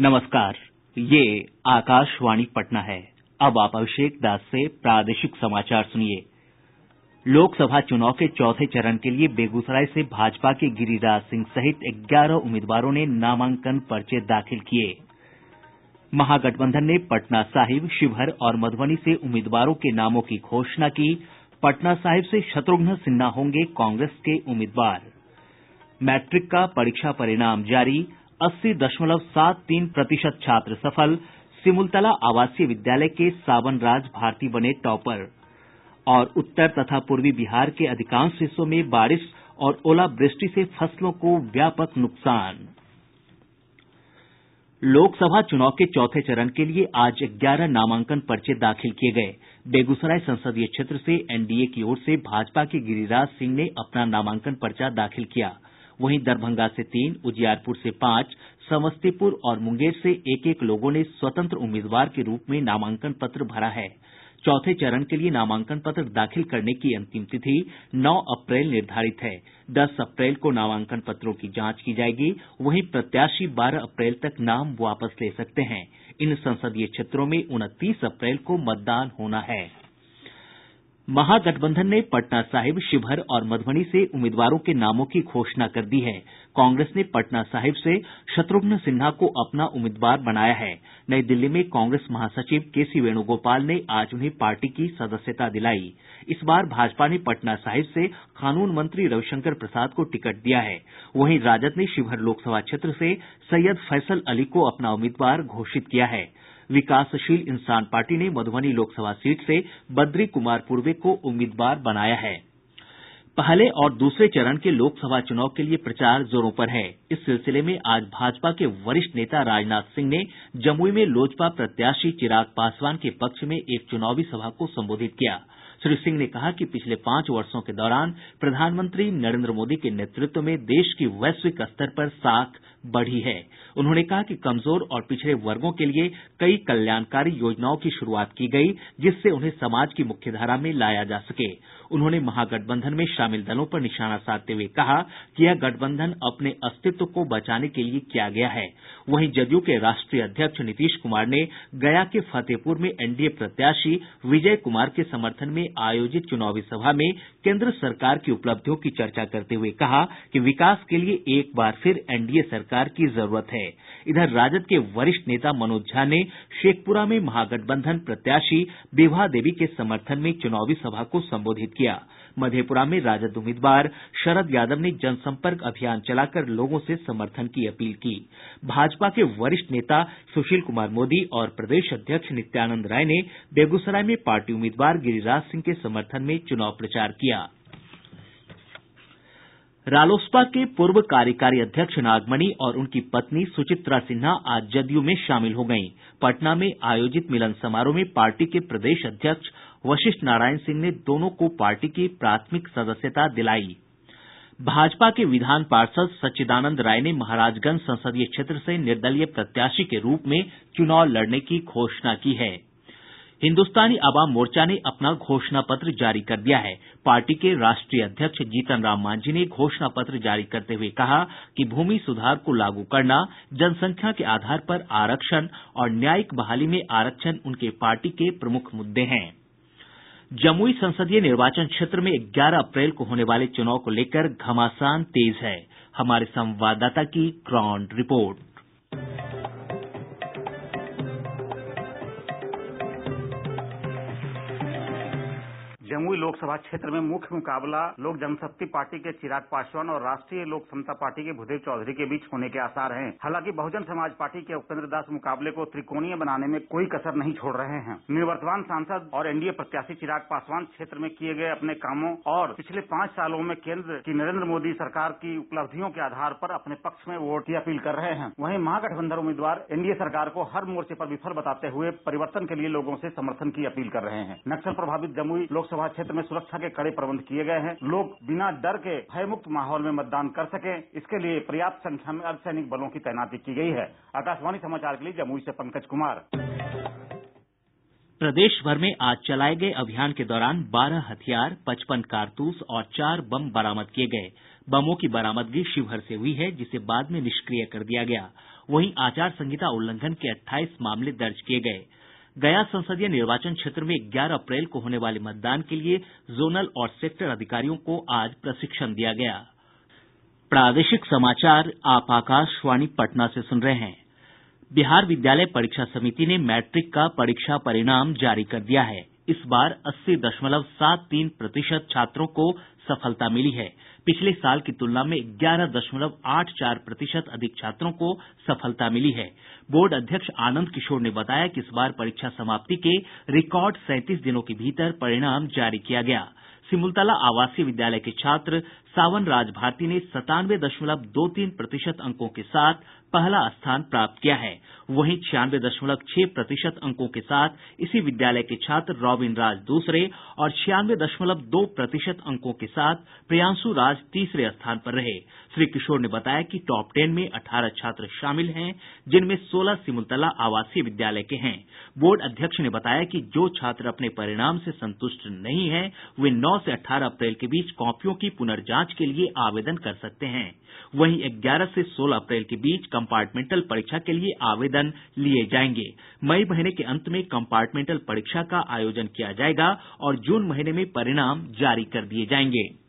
नमस्कार, ये आकाशवाणी पटना है। अब आप अभिषेक दास से प्रादेशिक समाचार सुनिए। लोकसभा चुनाव के चौथे चरण के लिए बेगूसराय से भाजपा के गिरिराज सिंह सहित ग्यारह उम्मीदवारों ने नामांकन पर्चे दाखिल किए महागठबंधन ने पटना साहिब, शिवहर और मधुबनी से उम्मीदवारों के नामों की घोषणा की। पटना साहिब से शत्रुघ्न सिन्हा होंगे कांग्रेस के उम्मीदवार। मैट्रिक का परीक्षा परिणाम जारी। अस्सी दशमलव सात तीन प्रतिशत छात्र सफल सिमुलतला आवासीय विद्यालय के सावन राज भारती बने टॉपर। और उत्तर तथा पूर्वी बिहार के अधिकांश हिस्सों में बारिश और ओलावृष्टि से फ़सलों को व्यापक नुकसान। लोकसभा चुनाव के चौथे चरण के लिए आज ग्यारह नामांकन पर्चे दाखिल किए गए बेगूसराय संसदीय क्षेत्र से एनडीए की ओर से भाजपा के गिरिराज सिंह ने अपना नामांकन पर्चा दाखिल किया। वहीं दरभंगा से तीन, उजियारपुर से पाँच, समस्तीपुर और मुंगेर से एक एक लोगों ने स्वतंत्र उम्मीदवार के रूप में नामांकन पत्र भरा है। चौथे चरण के लिए नामांकन पत्र दाखिल करने की अंतिम तिथि नौ अप्रैल निर्धारित है। दस अप्रैल को नामांकन पत्रों की जाँच की जायेगी वहीं प्रत्याशी बारह अप्रैल तक नाम वापस ले सकते हैं। इन संसदीय क्षेत्रों में उनतीस अप्रैल को मतदान होना है। महागठबंधन ने पटना साहिब, शिवहर और मधुबनी से उम्मीदवारों के नामों की घोषणा कर दी है। कांग्रेस ने पटना साहिब से शत्रुघ्न सिन्हा को अपना उम्मीदवार बनाया है। नई दिल्ली में कांग्रेस महासचिव के सी वेणुगोपाल ने आज उन्हें पार्टी की सदस्यता दिलाई। इस बार भाजपा ने पटना साहिब से कानून मंत्री रविशंकर प्रसाद को टिकट दिया है। वहीं राजद ने शिवहर लोकसभा क्षेत्र से सैयद फैसल अली को अपना उम्मीदवार घोषित किया है। विकासशील इंसान पार्टी ने मधुबनी लोकसभा सीट से बद्री कुमार पूर्वे को उम्मीदवार बनाया है। पहले और दूसरे चरण के लोकसभा चुनाव के लिए प्रचार जोरों पर है। इस सिलसिले में आज भाजपा के वरिष्ठ नेता राजनाथ सिंह ने जमुई में लोजपा प्रत्याशी चिराग पासवान के पक्ष में एक चुनावी सभा को संबोधित किया। श्री सिंह ने कहा कि पिछले पाँच वर्षों के दौरान प्रधानमंत्री नरेन्द्र मोदी के नेतृत्व में देश की वैश्विक स्तर पर साख बढ़ी है। उन्होंने कहा कि कमज़ोर और पिछड़े वर्गों के लिए कई कल्याणकारी योजनाओं की शुरुआत की गई, जिससे उन्हें समाज की मुख्यधारा में लाया जा सके। उन्होंने महागठबंधन में शामिल दलों पर निशाना साधते हुए कहा कि यह गठबंधन अपने अस्तित्व को बचाने के लिए किया गया है। वहीं जदयू के राष्ट्रीय अध्यक्ष नीतीश कुमार ने गया के फतेहपुर में एनडीए प्रत्याशी विजय कुमार के समर्थन में आयोजित चुनावी सभा में केंद्र सरकार की उपलब्धियों की चर्चा करते हुए कहा कि विकास के लिए एक बार फिर एनडीए सरकार की ज़रूरत है। इधर राजद के वरिष्ठ नेता मनोज झा ने शेखपुरा में महागठबंधन प्रत्याशी विभा देवी के समर्थन में चुनावी सभा को संबोधित किया। मधेपुरा में राजद उम्मीदवार शरद यादव ने जनसंपर्क अभियान चलाकर लोगों से समर्थन की अपील की। भाजपा के वरिष्ठ नेता सुशील कुमार मोदी और प्रदेश अध्यक्ष नित्यानंद राय ने बेगूसराय में पार्टी उम्मीदवार गिरिराज सिंह के समर्थन में चुनाव प्रचार किया। रालोसपा के पूर्व कार्यकारी अध्यक्ष नागमणि और उनकी पत्नी सुचित्रा सिन्हा आज जदयू में शामिल हो गयीं पटना में आयोजित मिलन समारोह में पार्टी के प्रदेश अध्यक्ष वशिष्ठ नारायण सिंह ने दोनों को पार्टी की प्राथमिक सदस्यता दिलाई। भाजपा के विधान पार्षद सच्चिदानंद राय ने महाराजगंज संसदीय क्षेत्र से निर्दलीय प्रत्याशी के रूप में चुनाव लड़ने की घोषणा की है। हिन्दुस्तानी अवाम मोर्चा ने अपना घोषणा पत्र जारी कर दिया है। पार्टी के राष्ट्रीय अध्यक्ष जीतन राम मांझी ने घोषणा पत्र जारी करते हुए कहा कि भूमि सुधार को लागू करना, जनसंख्या के आधार पर आरक्षण और न्यायिक बहाली में आरक्षण उनके पार्टी के प्रमुख मुद्दे हैं। जमुई संसदीय निर्वाचन क्षेत्र में 11 अप्रैल को होने वाले चुनाव को लेकर घमासान तेज है। हमारे संवाददाता की ग्राउंड रिपोर्ट। लोकसभा क्षेत्र में मुख्य मुकाबला लोक जनशक्ति पार्टी के चिराग पासवान और राष्ट्रीय लोक समता पार्टी के भूदेव चौधरी के बीच होने के आसार हैं। हालाँकि बहुजन समाज पार्टी के उपेन्द्र दास मुकाबले को त्रिकोणीय बनाने में कोई कसर नहीं छोड़ रहे हैं। निवर्तमान सांसद और एनडीए प्रत्याशी चिराग पासवान क्षेत्र में किए गए अपने कामों और पिछले पाँच सालों में केंद्र की नरेंद्र मोदी सरकार की उपलब्धियों के आधार पर अपने पक्ष में वोट की अपील कर रहे हैं। वहीं महागठबंधन उम्मीदवार एनडीए सरकार को हर मोर्चे पर विफल बताते हुए परिवर्तन के लिए लोगों से समर्थन की अपील कर रहे हैं। नक्सल प्रभावित जमुई लोकसभा क्षेत्र में सुरक्षा के कड़े प्रबंध किए गए हैं। लोग बिना डर के भयमुक्त माहौल में मतदान कर सकें। इसके लिए पर्याप्त संख्या में अर्धसैनिक बलों की तैनाती की गई है। आकाशवाणी समाचार के लिए जमुई से पंकज कुमार। प्रदेश भर में आज चलाए गए अभियान के दौरान बारह हथियार, पचपन कारतूस और चार बम बरामद किए गए। बमों की बरामदगी शिवहर से हुई है, जिसे बाद में निष्क्रिय कर दिया गया। वहीं आचार संहिता उल्लंघन के 28 मामले दर्ज किए गए गया संसदीय निर्वाचन क्षेत्र में 11 अप्रैल को होने वाले मतदान के लिए जोनल और सेक्टर अधिकारियों को आज प्रशिक्षण दिया गया। बिहार विद्यालय परीक्षा समिति ने मैट्रिक का परीक्षा परिणाम जारी कर दिया है। इस बार अस्सी दशमलव सात तीन प्रतिशत छात्रों को सफलता मिली है। पिछले साल की तुलना में ग्यारह दशमलव आठ चार प्रतिशत अधिक छात्रों को सफलता मिली है। बोर्ड अध्यक्ष आनंद किशोर ने बताया कि इस बार परीक्षा समाप्ति के रिकॉर्ड सैंतीस दिनों के भीतर परिणाम जारी किया गया। सिमुलतला आवासीय विद्यालय के छात्र सावन राज भारती ने सतानवे दशमलव दो तीन प्रतिशत अंकों के साथ पहला स्थान प्राप्त किया है। वहीं छियानवे दशमलव छह प्रतिशत अंकों के साथ इसी विद्यालय के छात्र रॉबिन राज दूसरे और छियानवे दशमलव दो प्रतिशत अंकों के साथ प्रियांशु राज तीसरे स्थान पर रहे। श्री किशोर ने बताया कि टॉप टेन में अठारह छात्र शामिल हैं, जिनमें सोलह सिमुलतला आवासीय विद्यालय के हैं। बोर्ड अध्यक्ष ने बताया कि जो छात्र अपने परिणाम से संतुष्ट नहीं हैं, वे नौ से अठारह अप्रैल के बीच कॉपियों की पुनर्जांच के लिए आवेदन कर सकते हैं। वहीं ग्यारह से सोलह अप्रैल के बीच कम्पार्टमेंटल परीक्षा के लिए आवेदन लिये जायेंगे मई महीने के अंत में कम्पार्टमेंटल परीक्षा का आयोजन किया जायेगा और जून महीने में परिणाम जारी कर दिये जाएँगे।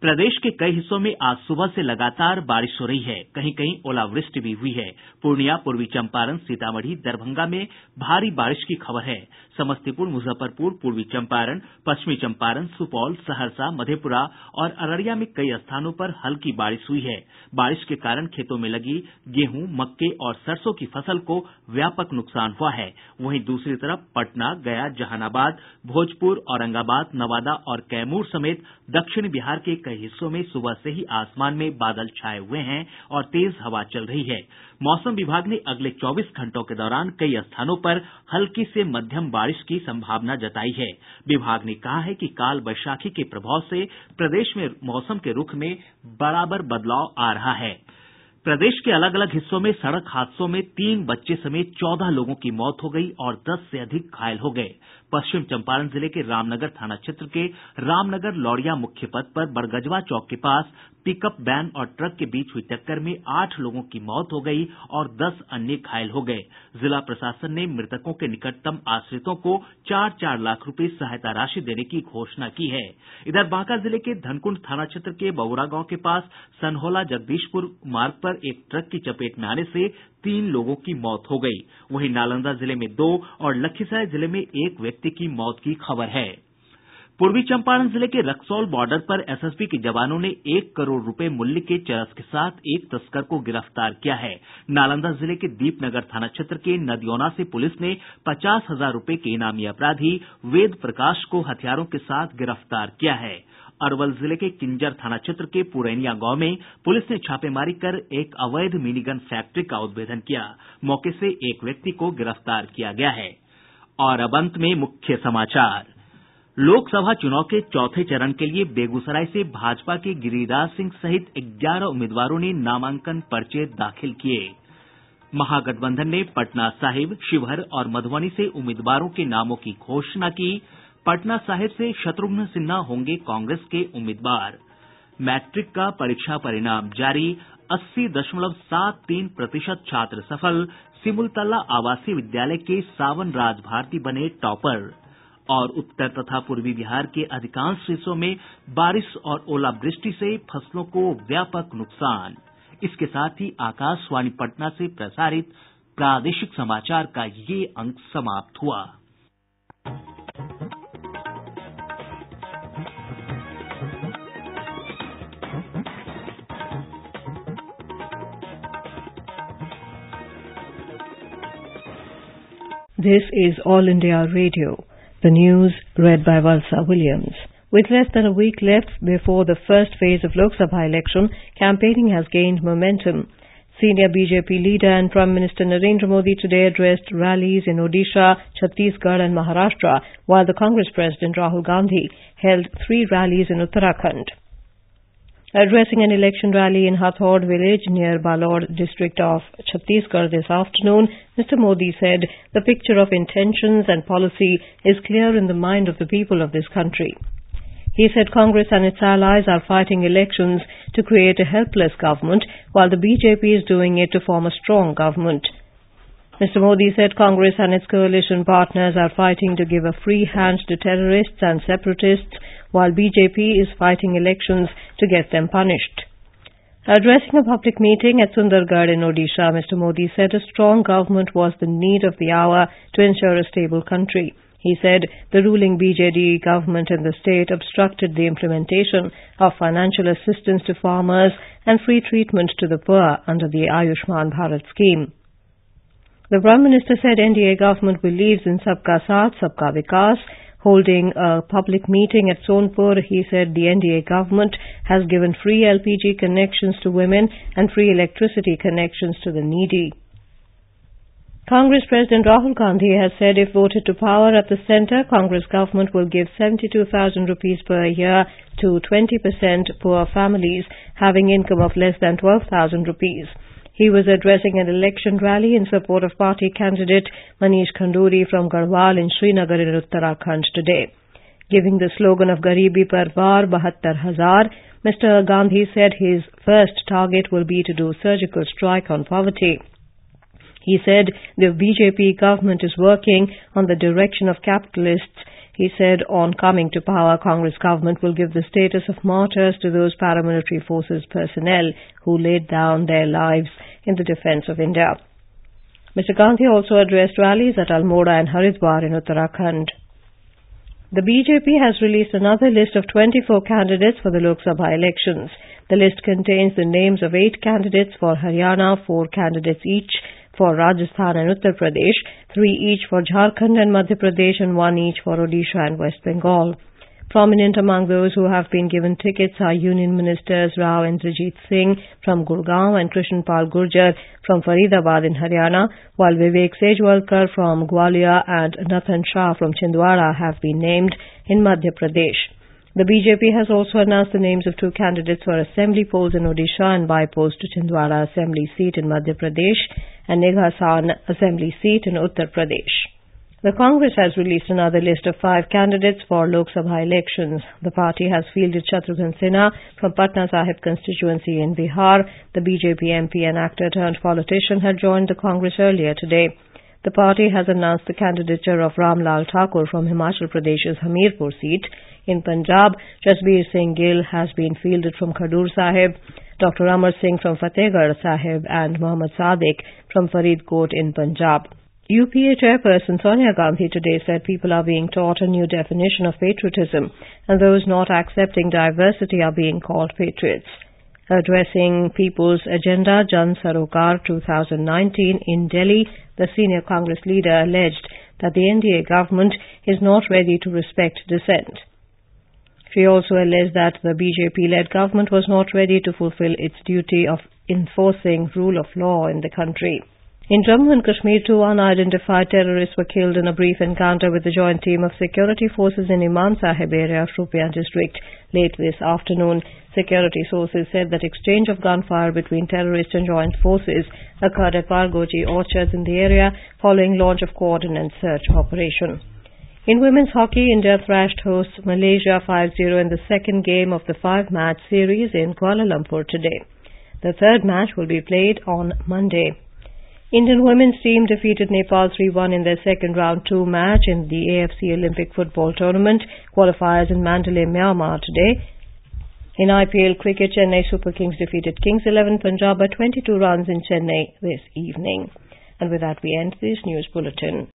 प्रदेश के कई हिस्सों में आज सुबह से लगातार बारिश हो रही है। कहीं कहीं ओलावृष्टि भी हुई है। पूर्णिया, पूर्वी चंपारण, सीतामढ़ी, दरभंगा में भारी बारिश की खबर है। समस्तीपुर, मुजफ्फरपुर, पूर्वी चंपारण, पश्चिमी चंपारण, सुपौल, सहरसा, मधेपुरा और अररिया में कई स्थानों पर हल्की बारिश हुई है। बारिश के कारण खेतों में लगी गेहूँ, मक्के और सरसों की फ़सल को व्यापक नुकसान हुआ है। वहीं दूसरी तरफ़ पटना, गया, जहानाबाद, भोजपुर, औरंगाबाद, नवादा और कैमूर समेत दक्षिण बिहार के कई हिस्सों में सुबह से ही आसमान में बादल छाये हुए हैं और तेज हवा चल रही है। मौसम विभाग ने अगले 24 घंटों के दौरान कई स्थानों पर हल्की से मध्यम बारिश की संभावना जताई है। विभाग ने कहा है कि काल वैशाखी के प्रभाव से प्रदेश में मौसम के रूख में बराबर बदलाव आ रहा है। प्रदेश के अलग अलग हिस्सों में सड़क हादसों में तीन बच्चे समेत चौदह लोगों की मौत हो गई और दस से अधिक घायल हो गए पश्चिम चंपारण ज़िले के रामनगर थाना क्षेत्र के रामनगर लौरिया मुख्य पथ पर बरगजवा चौक के पास पिकअप वैन और ट्रक के बीच हुई टक्कर में आठ लोगों की मौत हो गई और दस अन्य घायल हो गए जिला प्रशासन ने मृतकों के निकटतम आश्रितों को चार चार लाख रुपये सहायता राशि देने की घोषणा की है। इधर बांका ज़िले के धनकुंड थाना क्षेत्र के बउरा गाँव के पास सनहौला जगदीशपुर मार्ग पर एक ट्रक की चपेट में आने से तीन लोगों की मौत हो गई वहीं नालंदा ज़िले में दो और लखीसराय ज़िले में एक व्यक्ति की मौत की खबर है। पूर्वी चंपारण ज़िले के रक्सौल बॉर्डर पर एसएसबी के जवानों ने एक करोड़ रुपये मूल्य के चरस के साथ एक तस्कर को गिरफ़्तार किया है। नालंदा ज़िले के दीपनगर थाना क्षेत्र के नदियौना से पुलिस ने पचास हज़ार रुपये के इनामी अपराधी वेद प्रकाश को हथियारों के साथ गिरफ़्तार किया है। अरवल ज़िले के किंजर थाना क्षेत्र के पुरैनिया गाँव में पुलिस ने छापेमारी कर एक अवैध मिनीगन फैक्ट्री का उद्भेदन किया। मौके से एक व्यक्ति को गिरफ़्तार किया गया है। और अब अंत में मुख्य समाचार। लोकसभा चुनाव के चौथे चरण के लिए बेगूसराय से भाजपा के गिरिराज सिंह सहित ग्यारह उम्मीदवारों ने नामांकन पर्चे दाखिल किए महागठबंधन ने पटना साहिब, शिवहर और मधुबनी से उम्मीदवारों के नामों की घोषणा की। पटना साहिब से शत्रुघ्न सिन्हा होंगे कांग्रेस के उम्मीदवार। मैट्रिक का परीक्षा परिणाम जारी, अस्सी दशमलव सात तीन प्रतिशत छात्र सफल, सिमुलतला आवासीय विद्यालय के सावन राज भारती बने टॉपर। और उत्तर तथा पूर्वी बिहार के अधिकांश हिस्सों में बारिश और ओलावृष्टि से फ़सलों को व्यापक नुकसान। इसके साथ ही आकाशवाणी पटना से प्रसारित प्रादेशिक समाचार का ये अंक समाप्त हुआ। This is All India Radio. The news read by Valsa Williams. With less than a week left before the first phase of Lok Sabha election, campaigning has gained momentum. Senior BJP leader and Prime Minister Narendra Modi today addressed rallies in Odisha, Chhattisgarh and Maharashtra, while the Congress President Rahul Gandhi held three rallies in Uttarakhand. Addressing an election rally in Hathod village near Balod district of Chhattisgarh this afternoon, Mr. Modi said the picture of intentions and policy is clear in the mind of the people of this country. He said Congress and its allies are fighting elections to create a helpless government, while the BJP is doing it to form a strong government. Mr. Modi said Congress and its coalition partners are fighting to give a free hand to terrorists and separatists, while BJP is fighting elections to get them punished. Addressing a public meeting at Sundargarh in Odisha, Mr. Modi said a strong government was the need of the hour to ensure a stable country. He said the ruling BJD government in the state obstructed the implementation of financial assistance to farmers and free treatment to the poor under the Ayushman Bharat scheme. The Prime Minister said NDA government believes in Sabka Saath, Sabka Vikas. Holding a public meeting at Sonpur, he said the NDA government has given free LPG connections to women and free electricity connections to the needy. Congress President Rahul Gandhi has said if voted to power at the centre, Congress government will give 72,000 rupees per year to 20% poor families having income of less than 12,000 rupees. He was addressing an election rally in support of party candidate Manish Khanduri from Garhwal in Srinagar in Uttarakhand today. Giving the slogan of Garibi par Var Bahattar Hazar, Mr. Gandhi said his first target will be to do surgical strike on poverty. He said the BJP government is working on the direction of capitalists. He said on coming to power, Congress government will give the status of martyrs to those paramilitary forces personnel who laid down their lives in the defense of India. Mr. Gandhi also addressed rallies at Almora and Haridwar in Uttarakhand. The BJP has released another list of 24 candidates for the Lok Sabha elections. The list contains the names of eight candidates for Haryana, four candidates each for Rajasthan and Uttar Pradesh, three each for Jharkhand and Madhya Pradesh, and one each for Odisha and West Bengal. Prominent among those who have been given tickets are Union Ministers Rao Indrajit Singh from Gurgaon and Krishnapal Gurjar from Faridabad in Haryana, while Vivek Sejwalkar from Gwalior and Nathan Shah from Chhindwara have been named in Madhya Pradesh. The BJP has also announced the names of two candidates for assembly polls in Odisha and bypolls to Chhindwara assembly seat in Madhya Pradesh and Nighasan assembly seat in Uttar Pradesh. The Congress has released another list of five candidates for Lok Sabha elections. The party has fielded Shatrughan Sinha from Patna Sahib constituency in Bihar. The BJP MP and actor turned politician had joined the Congress earlier today. The party has announced the candidature of Ram Lal Thakur from Himachal Pradesh's Hamirpur seat. In Punjab, Jasbir Singh Gill has been fielded from Khadur Sahib, Dr. Amar Singh from Fatehgarh Sahib and Mohammad Sadiq from Faridkot in Punjab. UPA chairperson Sonia Gandhi today said people are being taught a new definition of patriotism and those not accepting diversity are being called patriots. Addressing People's Agenda Jan Sarokar 2019 in Delhi, the senior Congress leader alleged that the NDA government is not ready to respect dissent. She also alleged that the BJP-led government was not ready to fulfill its duty of enforcing rule of law in the country. In Jammu and Kashmir, two unidentified terrorists were killed in a brief encounter with the joint team of security forces in Imam Sahib area of Shopian district late this afternoon. Security sources said that exchange of gunfire between terrorists and joint forces occurred at Bargoji orchards in the area following launch of coordinated search operation. In women's hockey, India thrashed hosts Malaysia 5-0 in the second game of the five-match series in Kuala Lumpur today. The third match will be played on Monday. Indian women's team defeated Nepal 3-1 in their second round 2 match in the AFC Olympic football tournament qualifiers in Mandalay, Myanmar today. In IPL cricket, Chennai Super Kings defeated Kings 11 Punjab by 22 runs in Chennai this evening. And with that we end this news bulletin.